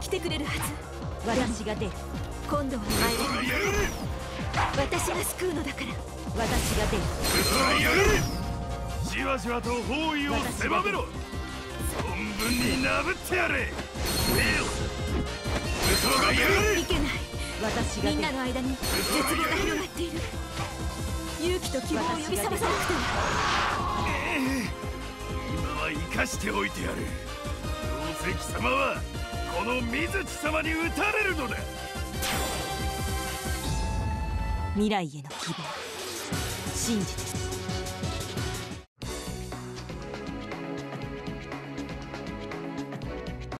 来てくれるはず。私が出る。今度は参れ私が救うのだから。私が出る。じわじわと包囲を狭めろ。存分になぶってやれ。嘘がいけない。私がみんなの間に絶望が広がっている。勇気と希望を呼び覚まさなくては今は生かしておいてやる。どうせ貴様はこの水地様に撃たれるのだ。未来への希望。信じて